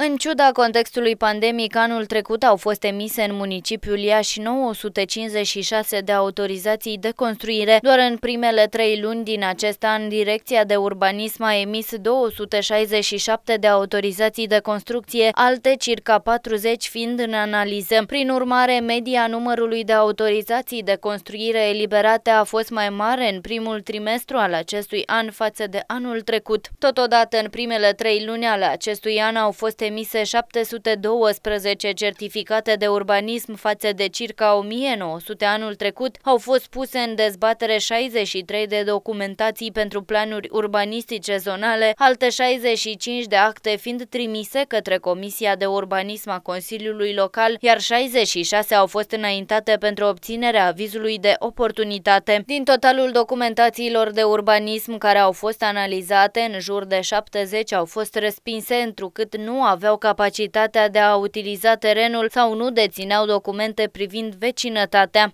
În ciuda contextului pandemic, anul trecut au fost emise în municipiul Iași 956 de autorizații de construire. Doar în primele trei luni din acest an, Direcția de Urbanism a emis 267 de autorizații de construcție, alte circa 40 fiind în analiză. Prin urmare, media numărului de autorizații de construire eliberate a fost mai mare în primul trimestru al acestui an față de anul trecut. Totodată, în primele trei luni ale acestui an au fost emise 712 certificate de urbanism față de circa 1900 anul trecut, au fost puse în dezbatere 63 de documentații pentru planuri urbanistice zonale, alte 65 de acte fiind trimise către Comisia de Urbanism a Consiliului Local, iar 66 au fost înaintate pentru obținerea avizului de oportunitate. Din totalul documentațiilor de urbanism care au fost analizate, în jur de 70 au fost respinse întrucât nu aveau capacitatea de a utiliza terenul sau nu dețineau documente privind vecinătatea.